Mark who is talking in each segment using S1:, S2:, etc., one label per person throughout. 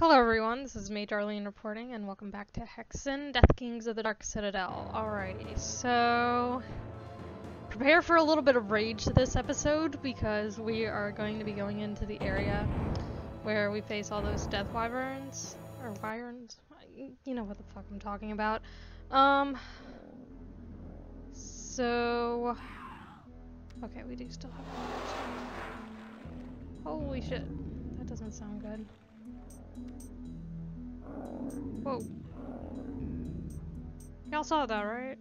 S1: Hello everyone, this is Major Arlene, reporting, and welcome back to Hexen, Deathkings of the Dark Citadel. Alrighty, so... Prepare for a little bit of rage this episode, because we are going to be going into the area where we face all those Death Wyverns, or Wyverns? You know what the fuck I'm talking about. Um... So... Okay, we do still have. Holy shit, that doesn't sound good. Whoa. Y'all saw that, right?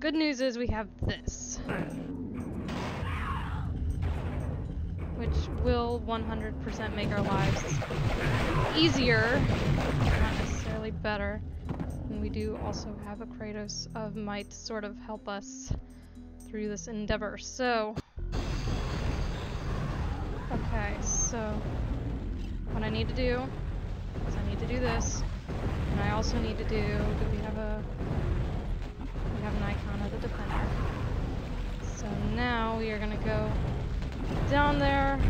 S1: Good news is we have this. Which will 100% make our lives easier, not necessarily better. And we do also have a Krater of Might to sort of help us through this endeavor. So, okay, so what I need to do is I need to do this, and I also need to do, do we have a, we have an icon of the defender. So now we are gonna go down there.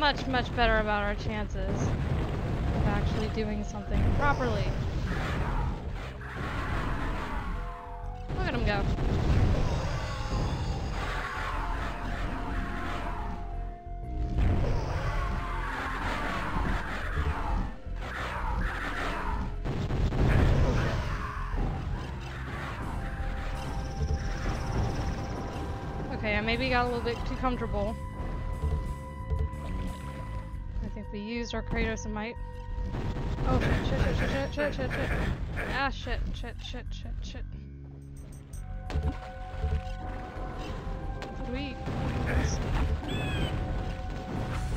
S1: Much, much better about our chances of actually doing something properly. Look at him go. Okay, I maybe got a little bit too comfortable. Used our Krater and might. Oh shit, shit, shit, shit, shit, shit, shit. Ah, shit, shit, shit, shit, shit. We?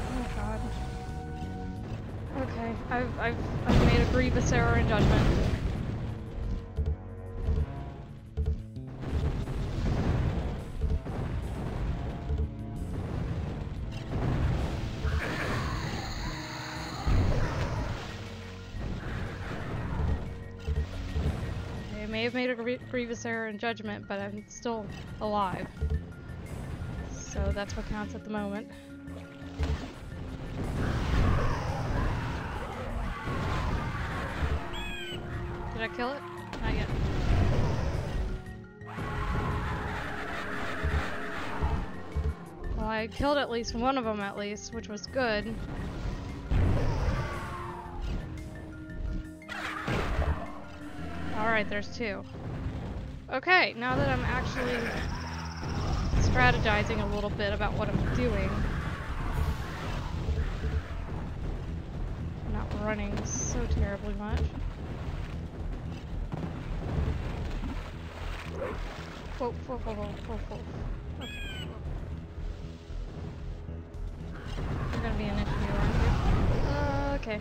S1: Oh god. Okay, I've, I've, I've made a grievous error in judgment. Grievous error in judgment, but I'm still alive. So that's what counts at the moment. Did I kill it? Not yet. Well, I killed at least one of them at least, which was good. Alright, there's two. Okay, now that I'm actually strategizing a little bit about what I'm doing. I'm not running so terribly much. Whoa, whoa, whoa, whoa, whoa, whoa. Okay. Gonna be an? Uh, okay.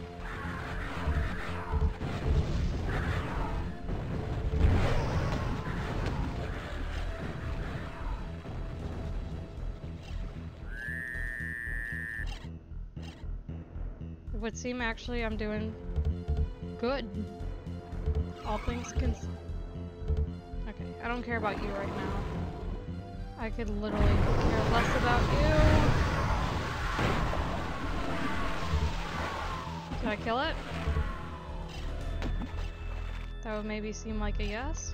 S1: Would seem actually I'm doing good. All things cons- Okay, I don't care about you right now. I could literally care less about you. Can I kill it? That would maybe seem like a yes.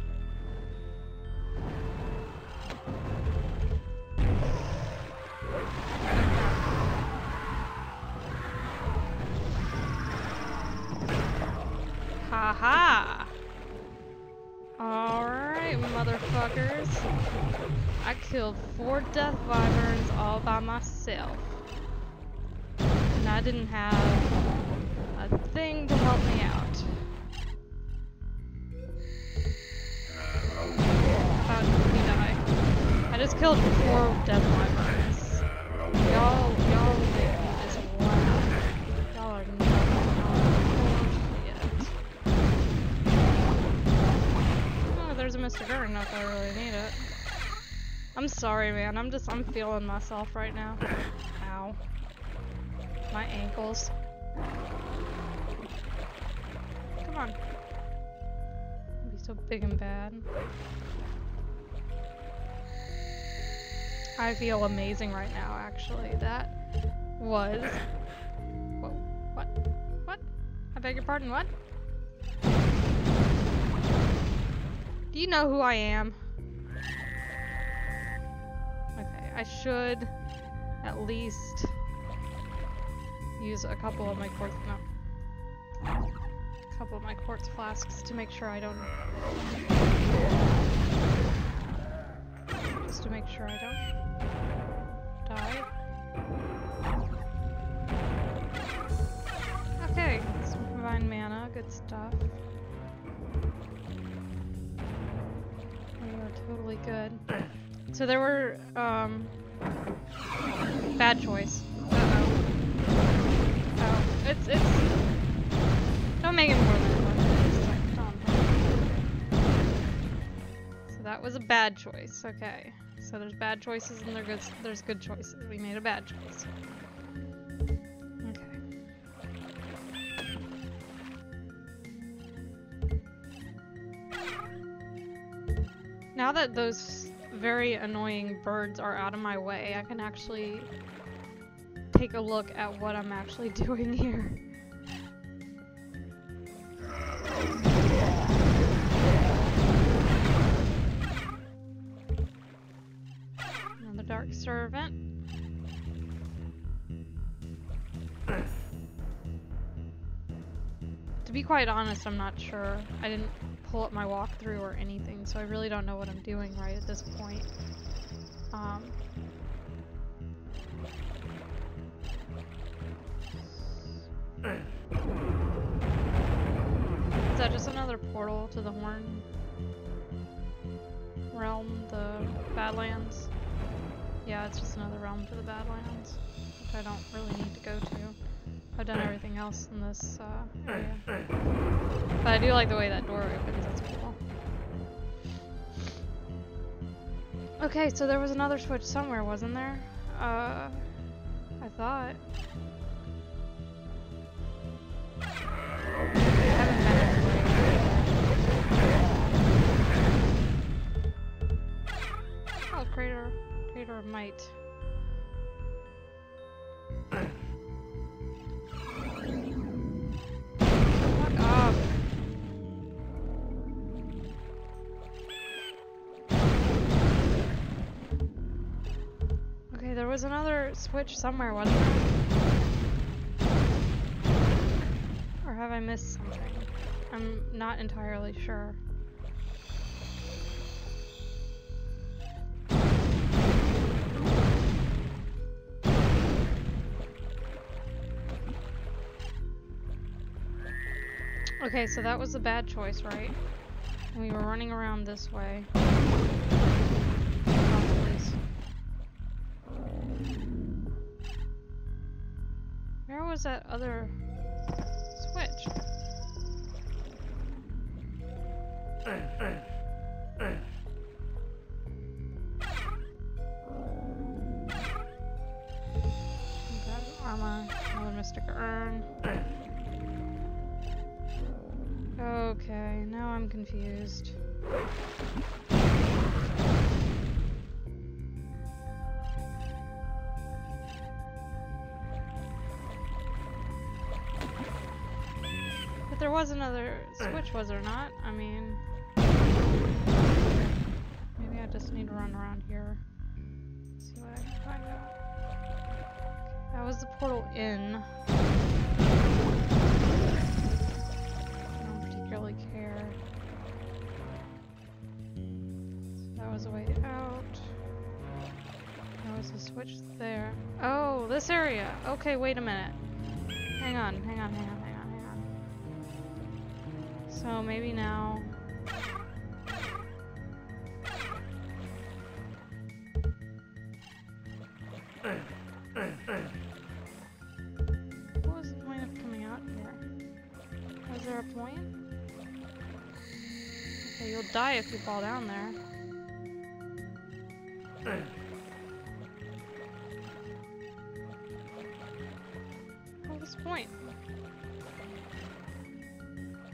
S1: Haha! Alright, motherfuckers. I killed four death wyverns all by myself. And I didn't have a thing to help me out. How did we die? I just killed four death wyverns. Y'all, Mr. That I really need it. I'm sorry, man. I'm just, I'm feeling myself right now. Ow. My ankles. Come on. Be so big and bad. I feel amazing right now, actually. That was... Whoa. What? What? I beg your pardon, what? You know who I am? Okay, I should at least use a couple of my quartz... No. A couple of my quartz flasks to make sure I don't... Just to make sure I don't die. Okay, some divine mana, good stuff. We are totally good. So there were, um, bad choice. Uh-oh. Oh, it's, it's, don't make it more than was. So that was a bad choice, okay. So there's bad choices and there good, there's good choices. We made a bad choice. Now that those very annoying birds are out of my way, I can actually take a look at what I'm actually doing here. Another dark servant. To be quite honest, I'm not sure. I didn't pull up my walkthrough or anything, so I really don't know what I'm doing right at this point. Um, is that just another portal to the Horn realm, the Badlands? Yeah, it's just another realm to the Badlands, which I don't really need to go to. I've done everything else in this uh, area. But I do like the way that door opens, that's cool. Okay, so there was another switch somewhere, wasn't there? Uh, I thought. I haven't been anywhere. Oh, crater, Krater of might. Was another switch somewhere, wasn't there? Or have I missed something? I'm not entirely sure. Okay, so that was a bad choice, right? We were running around this way. Was that other switch? Armor, another mystic urn. Okay, now I'm confused. Another switch, was there not? I mean... Maybe I just need to run around here. See what I can find out. That was the portal in. I don't particularly care. That was a way out. There was a switch there. Oh, this area! Okay, wait a minute. Hang on, hang on, hang on. So maybe now... What was the point of coming out here? Was there a point? Okay, you'll die if you fall down there.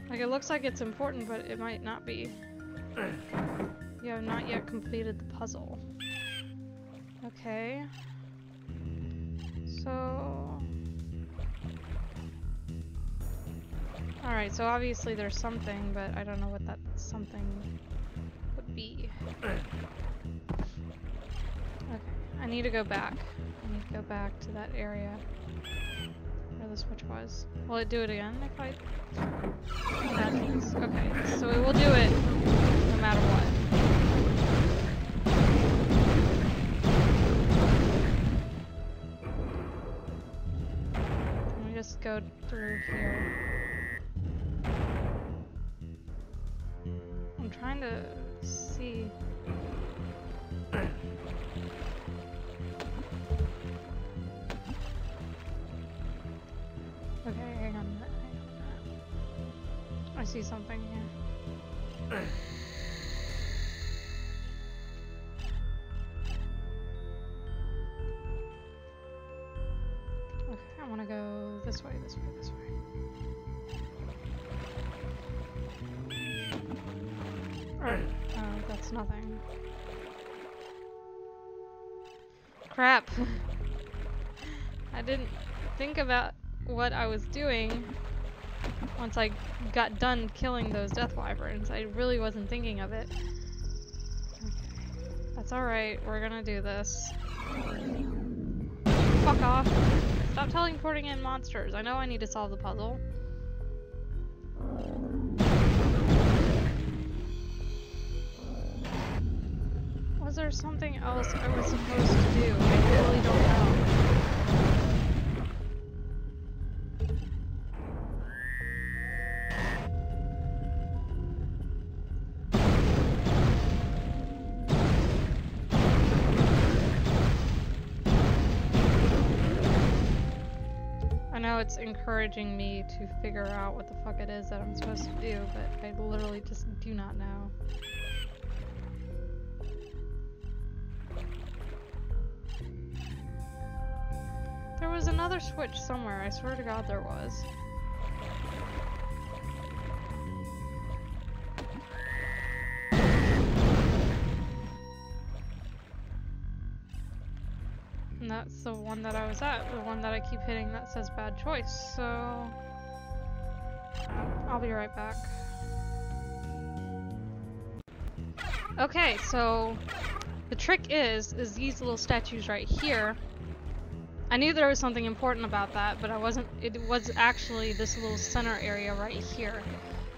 S1: Like, it looks like it's important, but it might not be. You have not yet completed the puzzle. Okay. So... Alright, so obviously there's something, but I don't know what that something would be. Okay, I need to go back. I need to go back to that area where the switch mm. was. Mm. Will it do it again if I... Okay, so it will do it no matter what. Let me just go through here. I'm trying to see. Okay, hang on. On. I see something here. Okay, I want to go this way, this way, this way. Or, oh, uh, that's nothing. Crap. I didn't think about what I was doing once I got done killing those death wyverns. I really wasn't thinking of it. That's alright, we're gonna do this. Fuck off. Stop teleporting in monsters. I know I need to solve the puzzle. Was there something else I was supposed to do? I really don't know. Know it's encouraging me to figure out what the fuck it is that I'm supposed to do, but I literally just do not know. There was another switch somewhere, I swear to god there was. That's the one that I was at, the one that I keep hitting that says bad choice, so... I'll be right back. Okay, so the trick is, is these little statues right here. I knew there was something important about that, but I wasn't, it was actually this little center area right here.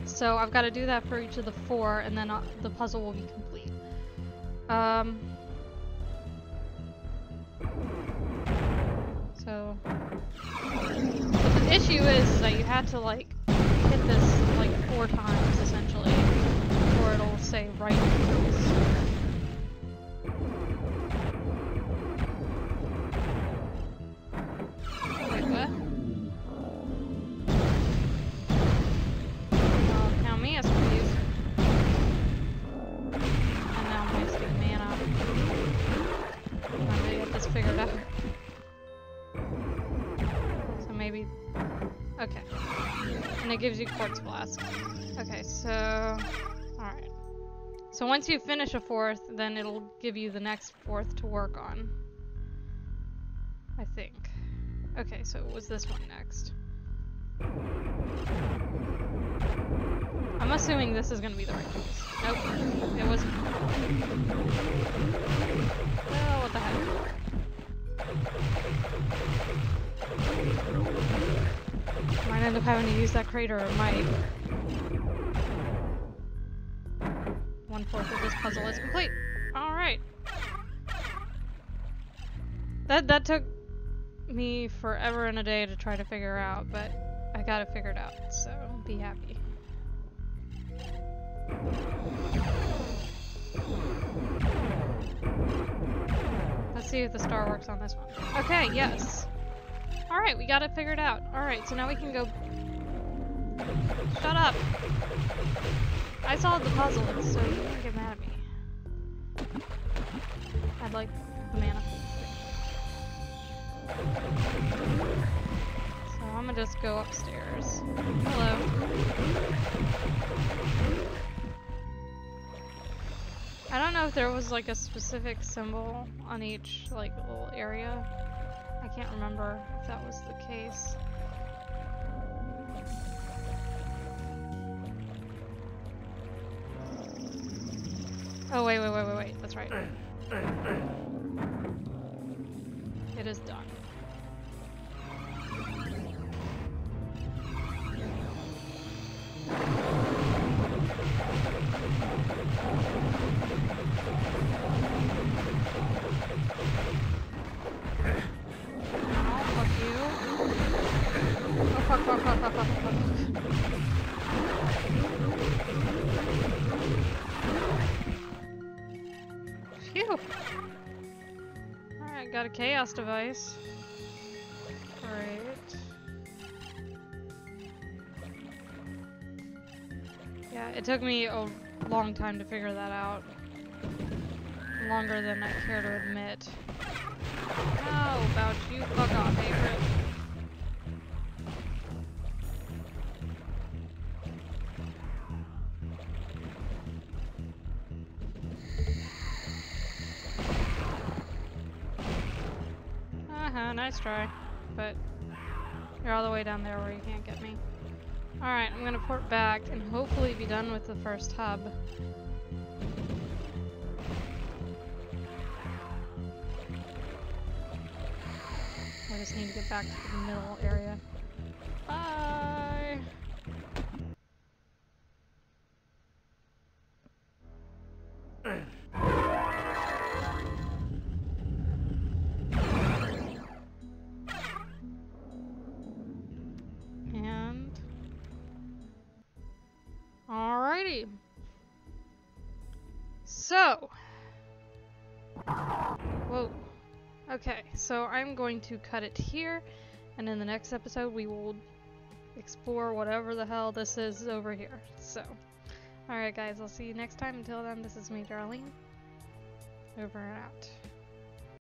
S1: So I've got to do that for each of the four, and then uh, the puzzle will be complete. Um, so, but the issue is that you had to like hit this like four times essentially, before it'll say right choice. Wait, what? And it gives you Quartz Flask. Okay, so... Alright. So once you finish a fourth, then it'll give you the next fourth to work on. I think. Okay, so it was this one next. I'm assuming this is gonna be the right choice. Nope, it wasn't. Having to use that Krater, or might. One fourth of this puzzle is complete. Alright. That that took me forever and a day to try to figure out, but I got it figured out, so be happy. Let's see if the star works on this one. Okay, yes. Alright, we got it figured out. Alright, so now we can go... Shut up! I solved the puzzle, so you can't get mad at me. I'd like the mana. So I'm gonna just go upstairs. Hello. I don't know if there was like a specific symbol on each like little area. Can't remember if that was the case. Oh wait, wait, wait, wait, wait. That's right. It is done. Alright, got a chaos device. Great. Yeah, it took me a long time to figure that out. Longer than I care to admit. How about you fuck off, favorite? Uh-huh, nice try. But you're all the way down there where you can't get me. Alright, I'm gonna port back and hopefully be done with the first hub. I just need to get back to the middle area. So I'm going to cut it here, and in the next episode we will explore whatever the hell this is over here. So, alright guys, I'll see you next time. Until then, this is Major Arlene. Over and out.